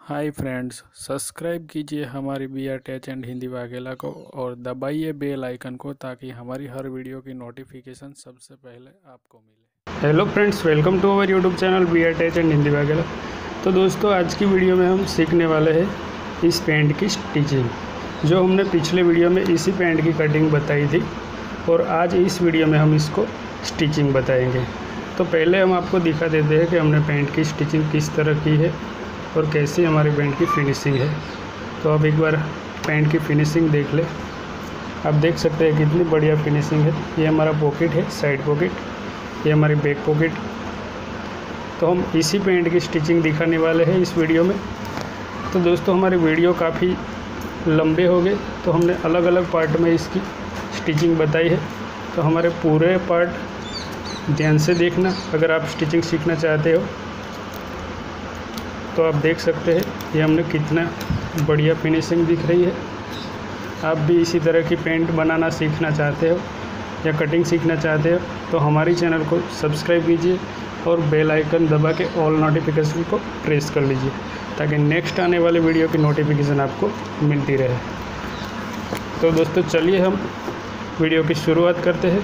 Hi friends, subscribe कीजिए हमारी B R tech and Hindi Vaghela को और दबाइए बेल आइकन को ताकि हमारी हर वीडियो की नोटिफिकेशन सबसे पहले आपको मिले। Hello friends welcome to our YouTube channel B R tech and Hindi Vaghela. तो दोस्तों, आज की वीडियो में हम सीखने वाले हैं इस पैंट की स्टिचिंग जो हमने पिछले वीडियो में इसी पैंट की कटिंग बताई थी और आज इस वीडियो में हम इसको स्टिचिंग बताएँगे। तो पहले हम आपको दिखा देते हैं कि हमने पैंट की स्टिचिंग किस तरह की है और कैसी हमारी पैंट की फिनिशिंग है। तो अब एक बार पैंट की फिनिशिंग देख ले। आप देख सकते हैं कितनी बढ़िया फिनिशिंग है। ये हमारा पॉकेट है साइड पॉकेट ये हमारी बैक पॉकेट तो हम इसी पैंट की स्टिचिंग दिखाने वाले हैं इस वीडियो में। तो दोस्तों, हमारे वीडियो काफ़ी लंबे हो गए। तो हमने अलग अलग पार्ट में इसकी स्टिचिंग बताई है। तो हमारे पूरे पार्ट ध्यान से देखना। अगर आप स्टिचिंग सीखना चाहते हो तो आप देख सकते हैं ये हमने कितना बढ़िया फिनिशिंग दिख रही है। आप भी इसी तरह की पेंट बनाना सीखना चाहते हो या कटिंग सीखना चाहते हो तो हमारी चैनल को सब्सक्राइब कीजिए और बेल आइकन दबा के ऑल नोटिफिकेशन को प्रेस कर लीजिए, ताकि नेक्स्ट आने वाले वीडियो की नोटिफिकेशन आपको मिलती रहे। तो दोस्तों, चलिए हम वीडियो की शुरुआत करते हैं।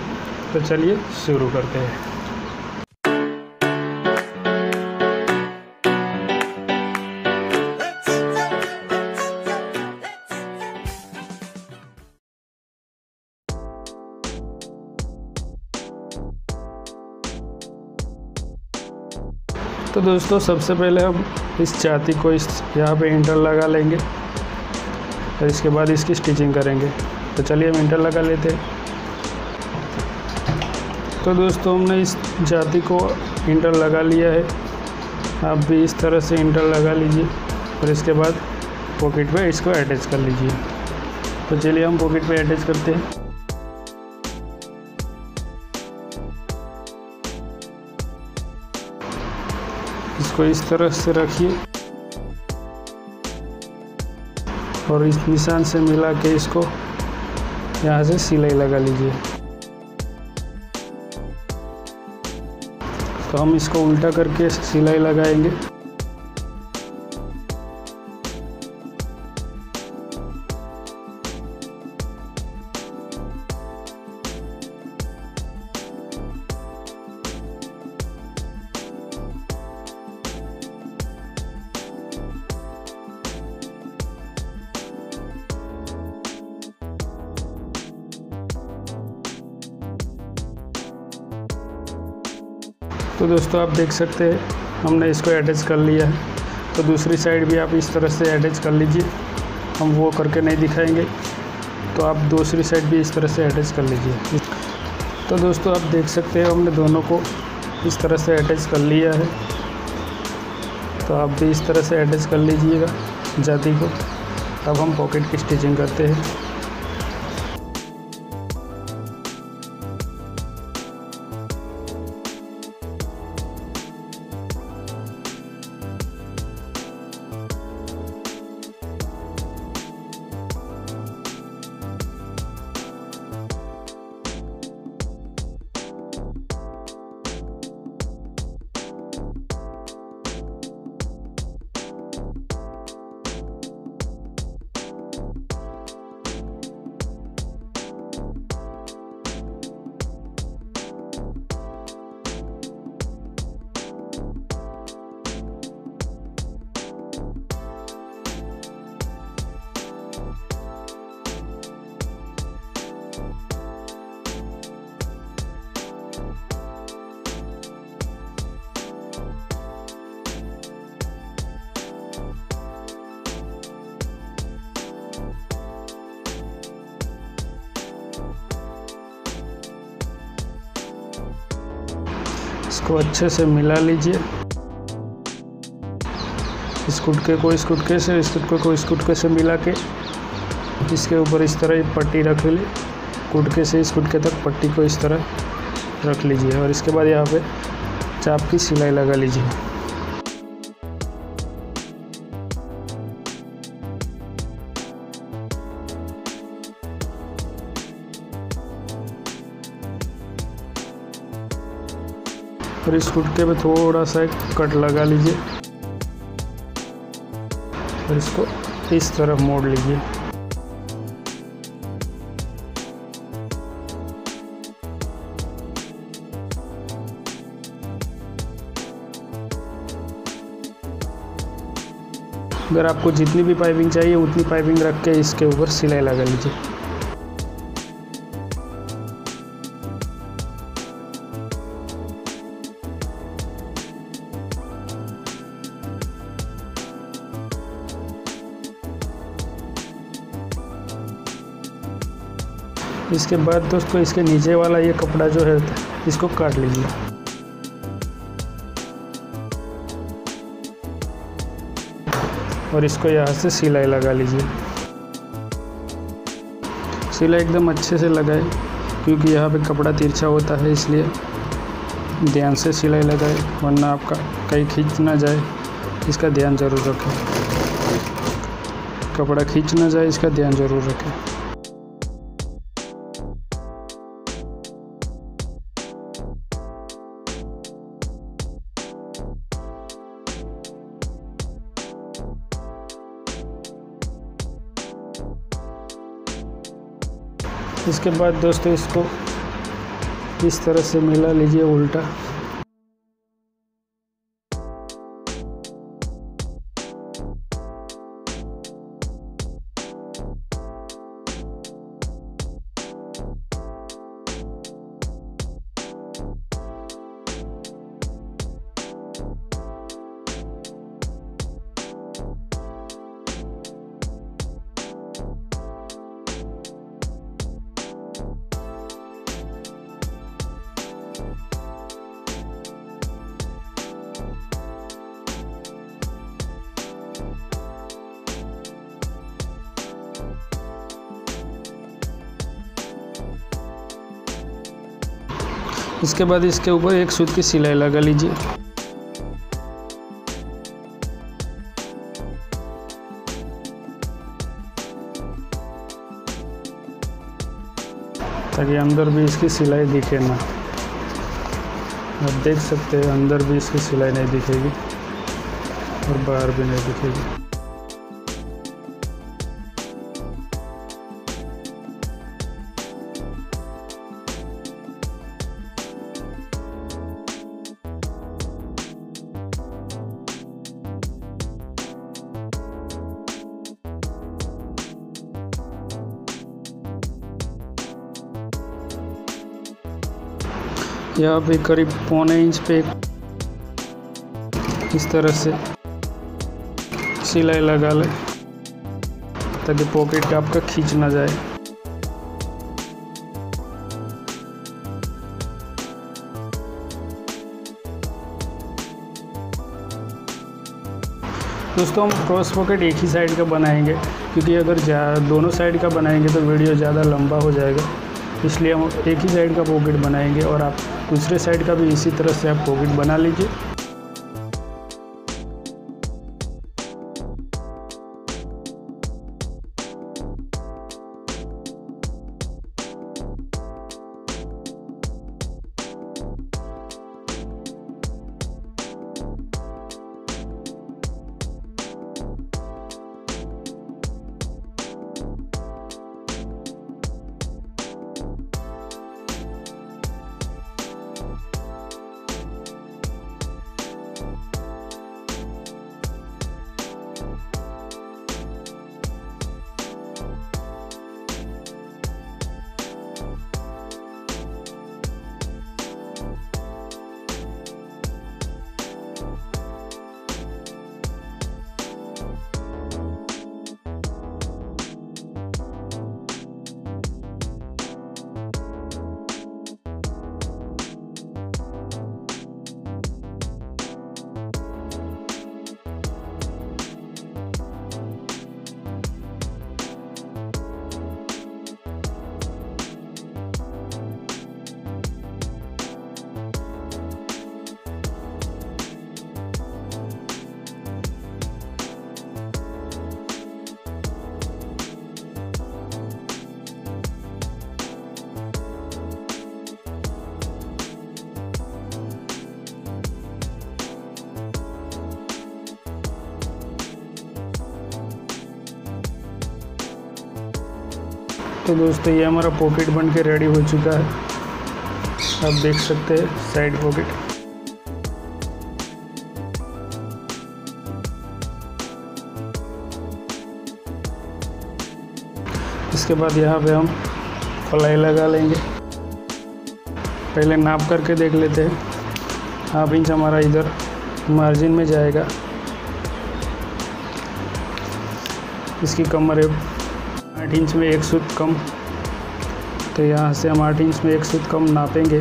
तो चलिए शुरू करते हैं। तो दोस्तों, सबसे पहले हम इस छाती को इस यहाँ पे इंटर लगा लेंगे और इसके बाद इसकी स्टिचिंग करेंगे। तो चलिए हम इंटर लगा लेते हैं। तो दोस्तों, हमने इस जाति को इंटर लगा लिया है। आप भी इस तरह से इंटर लगा लीजिए और इसके बाद पॉकेट पे इसको अटैच कर लीजिए। तो चलिए हम पॉकेट पे अटैच करते हैं। इसको इस तरह से रखिए। और इस निशान से मिला के इसको यहाँ से सिलाई लगा लीजिए। तो हम इसको उल्टा करके सिलाई लगाएँगे। तो दोस्तों आप देख सकते हैं, हमने इसको अटैच कर लिया है। तो दूसरी साइड भी आप इस तरह से अटैच कर लीजिए, हम वो करके नहीं दिखाएँगे। तो आप दूसरी साइड भी इस तरह से अटैच कर लीजिए। तो दोस्तों आप देख सकते हैं, हमने दोनों को इस तरह से अटैच कर लिया है। तो आप भी इस तरह से अटैच कर लीजिएगा जाति को। अब हम पॉकेट की स्टिचिंग करते हैं। इसको अच्छे से मिला लीजिए। इस कुटके को इस कुटके से, इस कुटके को इस कुटके से मिला के इसके ऊपर इस तरह पट्टी रख ली। कुटके से इस कुटके तक पट्टी को इस तरह रख लीजिए और इसके बाद यहाँ पे चाप की सिलाई लगा लीजिए। और इस कुटके पे थोड़ा सा एक कट लगा लीजिए। और इसको इस तरफ़ मोड़ लीजिए। अगर आपको जितनी भी पाइपिंग चाहिए, उतनी पाइपिंग रख के इसके ऊपर सिलाई लगा लीजिए। इसके बाद दोस्तों, इसके नीचे वाला ये कपड़ा जो है, इसको काट लीजिए। और इसको यहाँ से सिलाई लगा लीजिए। सिलाई एकदम अच्छे से लगाए, क्योंकि यहाँ पे कपड़ा तिरछा होता है, इसलिए ध्यान से सिलाई लगाए, वरना आपका कहीं खींच ना जाए, इसका ध्यान ज़रूर रखें। कपड़ा खींच ना जाए, इसका ध्यान ज़रूर रखें। इसके बाद दोस्तों इसको इस तरह से मिला लीजिए उल्टा। इसके बाद इसके ऊपर एक सूत की सिलाई लगा लीजिए। ताकि अंदर भी इसकी सिलाई दिखे ना। आप देख सकते हैं, अंदर भी इसकी सिलाई नहीं दिखेगी और बाहर भी नहीं दिखेगी। यहाँ पे करीब पौने इंच पे इस तरह से सिलाई लगा ले, ताकि पॉकेट आपका खींच ना जाए। दोस्तों, हम क्रॉस पॉकेट एक ही साइड का बनाएँगे, क्योंकि अगर दोनों साइड का बनाएँगे तो वीडियो ज़्यादा लंबा हो जाएगा। इसलिए हम एक ही साइड का पॉकेट बनाएँगे और आप दूसरे साइड का भी इसी तरह से आप पॉकेट बना लीजिए। तो दोस्तों, ये हमारा पॉकेट बन के रेडी हो चुका है। आप देख सकते हैं साइड पॉकेट इसके बाद यहाँ पे हम फ्लाई लगा लेंगे। पहले नाप करके देख लेते हैं। हाफ़ इंच हमारा इधर मार्जिन में जाएगा। इसकी कमर है आठ इंच में एक सूत कम। तो यहाँ से हम आठ इंच में एक सूत कम नापेंगे।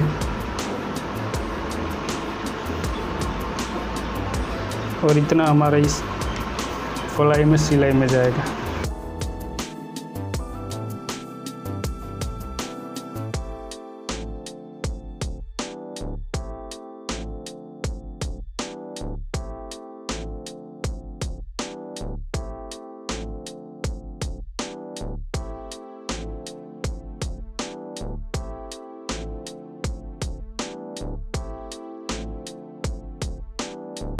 और इतना हमारा इस फलाई में सिलाई में जाएगा।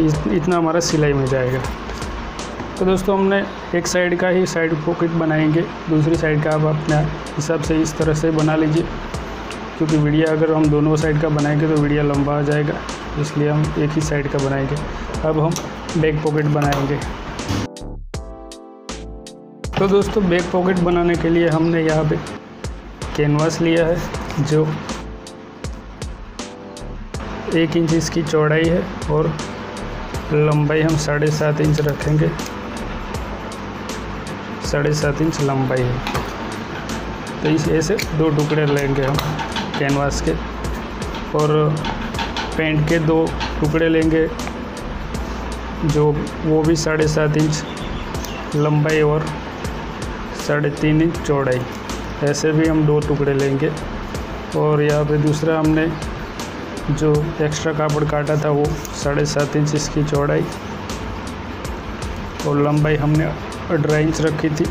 इतना हमारा सिलाई में जाएगा। तो दोस्तों, हमने एक साइड का ही साइड पॉकेट बनाएँगे। दूसरी साइड का आप अपने हिसाब से इस तरह से बना लीजिए। क्योंकि वीडियो अगर हम दोनों साइड का बनाएँगे तो वीडियो लंबा आ जाएगा। इसलिए हम एक ही साइड का बनाएँगे। अब हम बैक पॉकेट बनाएँगे। तो दोस्तों बैक पॉकेट बनाने के लिए हमने यहाँ पे कैनवास लिया है, जो एक इंच इसकी चौड़ाई है और लंबाई हम साढ़े सात इंच रखेंगे। साढ़े सात इंच लंबाई है। तो इस, ऐसे दो टुकड़े लेंगे हम कैनवास के। और पेंट के दो टुकड़े लेंगे, जो वो भी साढ़े सात इंच लंबाई और साढ़े तीन इंच चौड़ाई। ऐसे भी हम दो टुकड़े लेंगे। और यहाँ पे दूसरा हमने जो एक्स्ट्रा कापड़ काटा था वो साढ़े सात इंच इसकी चौड़ाई और लंबाई हमने अठारह इंच रखी थी।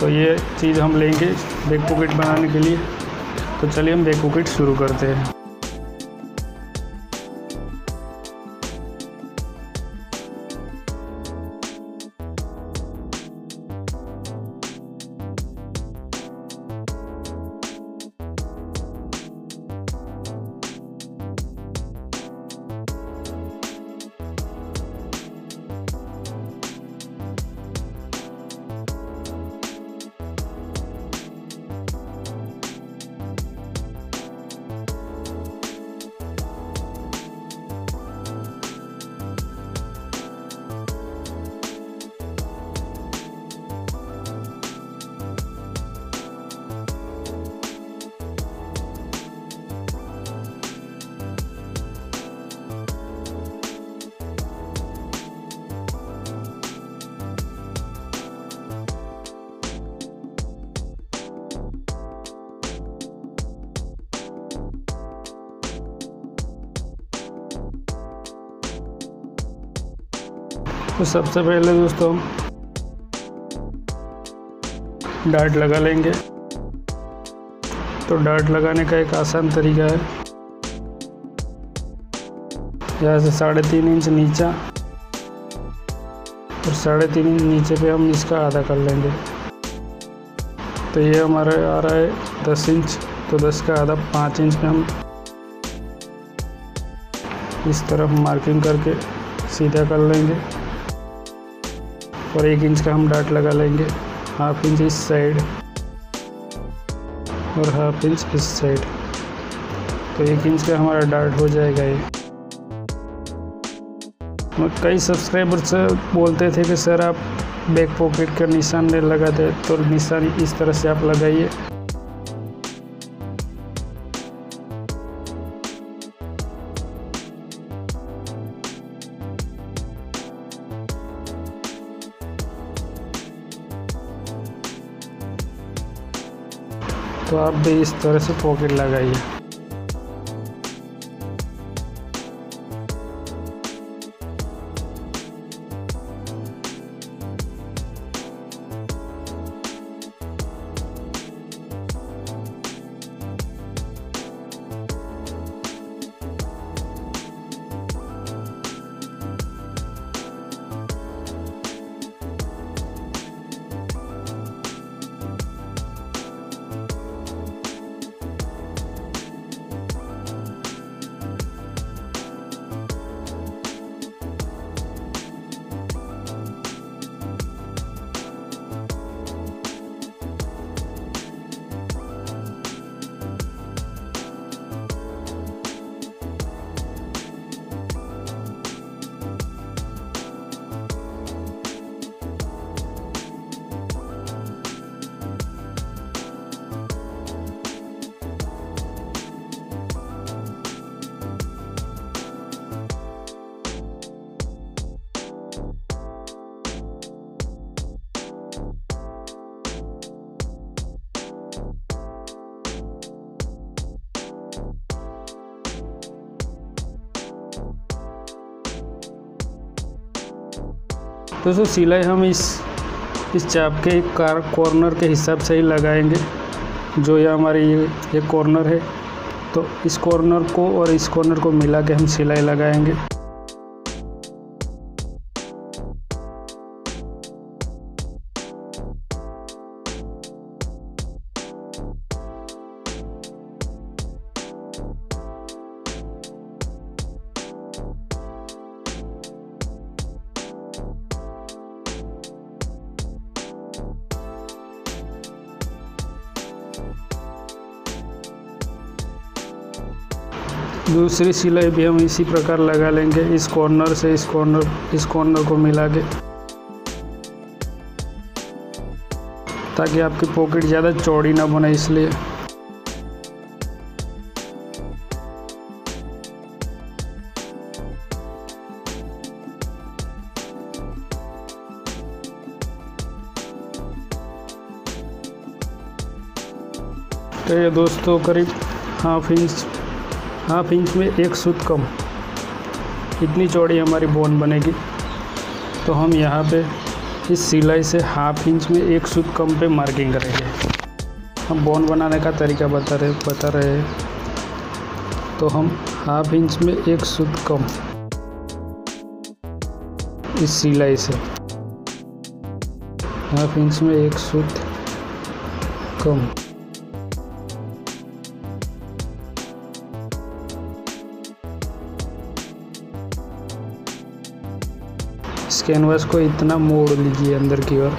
तो ये चीज़ हम लेंगे बैक पॉकेट बनाने के लिए। तो चलिए हम बैक पॉकेट शुरू करते हैं। तो सबसे पहले दोस्तों हम लगा लेंगे। तो डार्ट लगाने का एक आसान तरीका है। यहाँ से साढ़े तीन इंच नीचा और साढ़े तीन इंच नीचे पे हम इसका आधा कर लेंगे। तो ये हमारा आ रहा है दस इंच तो दस का आधा पाँच इंच पे हम इस तरफ़ मार्किंग करके सीधा कर लेंगे। और एक इंच का हम डाट लगा लेंगे हाफ़ इंच इस साइड और हाफ़ इंच इस साइड तो एक इंच का हमारा डाट हो जाएगा ये। कई सब्सक्राइबर से बोलते थे कि, सर, आप बैक पॉकेट का निशान नहीं लगाते तो निशान इस तरह से आप लगाइए। भी इस तरह से पॉकेट लगाइए दोस्तों, सिलाई हम इस इस चाप के कार कॉर्नर के हिसाब से ही लगाएँगे। जो यह हमारी ये ये कॉर्नर है तो इस कॉर्नर को और इस कॉर्नर को मिला के हम सिलाई लगाएँगे। दूसरी सिलाई भी हम इसी प्रकार लगा लेंगे इस कॉर्नर से इस कॉर्नर इस कॉर्नर को मिला के। ताकि आपकी पॉकेट ज़्यादा चौड़ी ना बने इसलिए। तो ये दोस्तों करीब हाफ़ इंच हाफ़ इंच में एक सूत कम। इतनी चौड़ी हमारी बोन बनेगी। तो हम यहाँ पे इस सिलाई से हाफ़ इंच में एक सूत कम पे मार्किंग करेंगे। हम बोन बनाने का तरीका बता रहे बता रहे हैं। तो हम हाफ़ इंच में एक सूत कम इस सिलाई से हाफ़ इंच में एक सूत कम। कैनवास को इतना मोड़ लीजिए अंदर की ओर।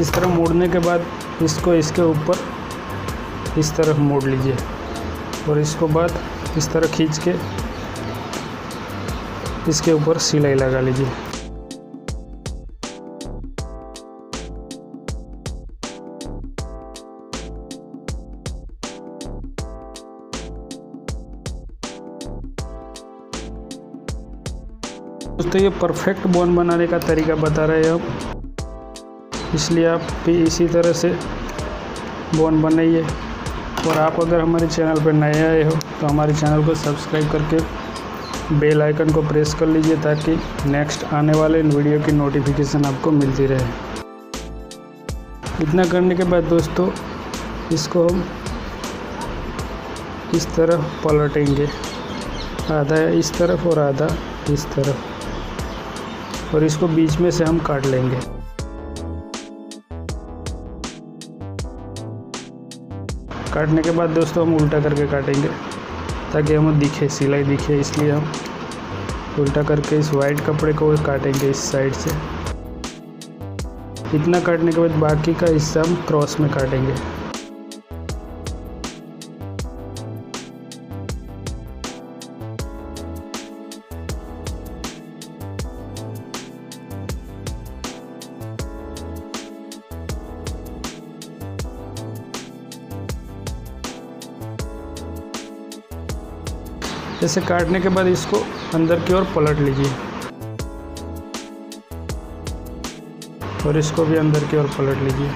इस तरह मोड़ने के बाद इसको इसके ऊपर इस तरफ़ मोड़ लीजिए और इसको बाद इस तरह खींच के इसके ऊपर सिलाई लगा लीजिए। ये परफेक्ट बोन बनाने का तरीका बता रहे हैं हम इसलिए आप भी इसी तरह से बोन बनाइए। और आप अगर हमारे चैनल पर नए आए हो तो हमारे चैनल को सब्सक्राइब करके बेल आइकन को प्रेस कर लीजिए, ताकि नेक्स्ट आने वाले वीडियो की नोटिफिकेशन आपको मिलती रहे। इतना करने के बाद दोस्तों, इसको हम इस तरफ़ पलटेंगे। आधा इस तरफ़ और आधा इस तरफ़। और इसको बीच में से हम काट लेंगे। काटने के बाद दोस्तों हम उल्टा करके काटेंगे, ताकि हमें दिखे, सिलाई दिखे, इसलिए हम उल्टा करके इस वाइट कपड़े को काटेंगे इस साइड से। इतना काटने के बाद बाकी का हिस्सा हम क्रॉस में काटेंगे। ऐसे काटने के बाद इसको अंदर की ओर पलट लीजिए। और इसको भी अंदर की ओर पलट लीजिए।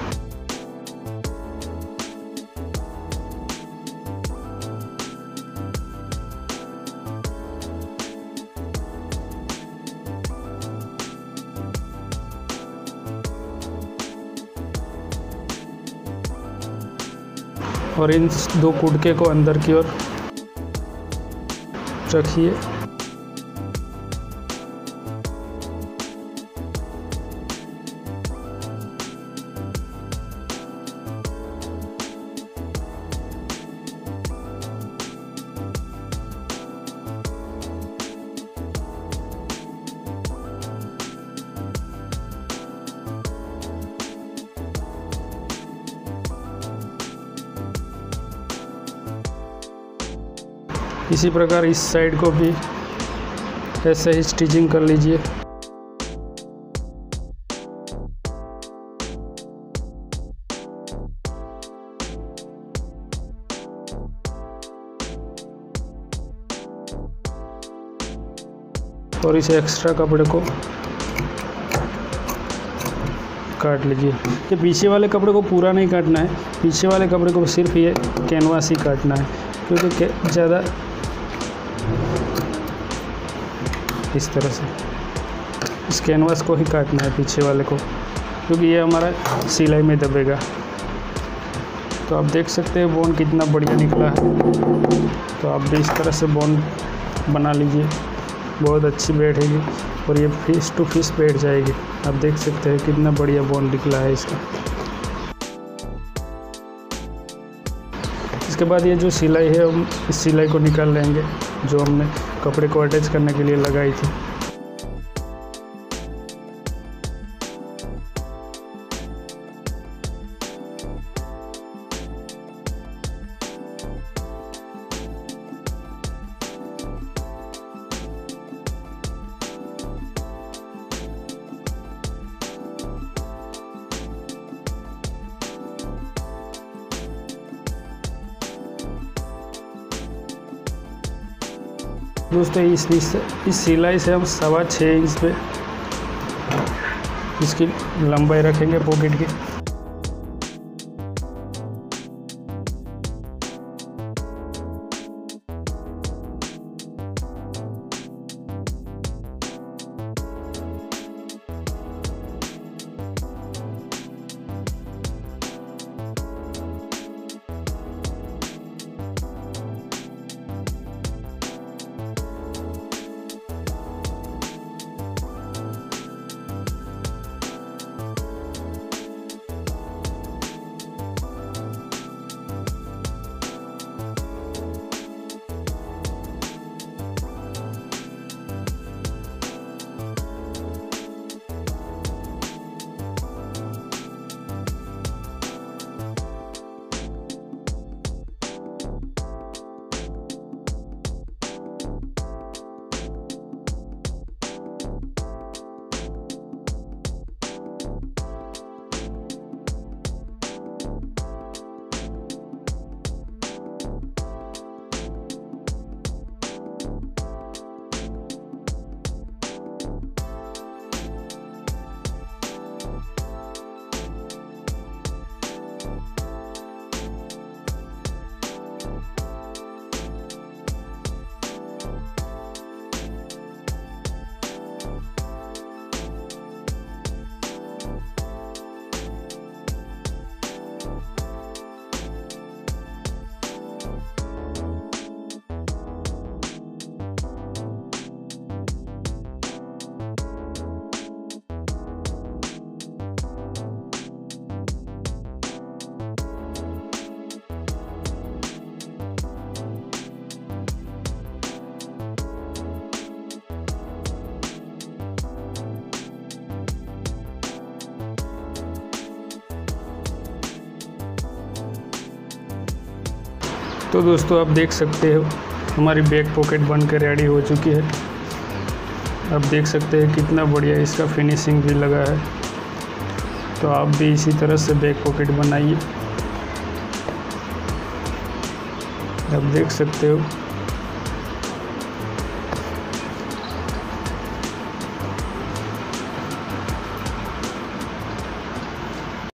और इन दो कुड़के को अंदर की ओर रखिए इसी प्रकार इस साइड को भी ऐसे ही स्टिचिंग कर लीजिए। और इस एक्स्ट्रा कपड़े को काट लीजिए। ये पीछे वाले कपड़े को पूरा नहीं काटना है, पीछे वाले कपड़े को सिर्फ़ ये कैनवास ही काटना है, क्योंकि ज़्यादा इस तरह से। इस कैनवास को ही काटना है पीछे वाले को, क्योंकि ये हमारा सिलाई में दबेगा। तो आप देख सकते हैं बोन कितना बढ़िया निकला है। तो आप भी इस तरह से बोन बना लीजिए। बहुत अच्छी बैठेगी और ये फ़िश टू फ़िश बैठ जाएगी। आप देख सकते हैं कितना बढ़िया बोन निकला है इसका। इसके बाद ये जो सिलाई है, हम इस सिलाई को निकाल लेंगे, जो हमने कपड़े को अटैच करने के लिए लगाई थी। दोस्तों, इस इस सिलाई से हम सवा छः इंच पे इसकी लंबाई रखेंगे पॉकेट की। तो दोस्तों आप देख सकते हो, हमारी बैक पॉकेट बन के रेडी हो चुकी है। आप देख सकते हैं कितना बढ़िया इसका फिनिशिंग भी लगा है। तो आप भी इसी तरह से बैक पॉकेट बनाइए। आप देख सकते हो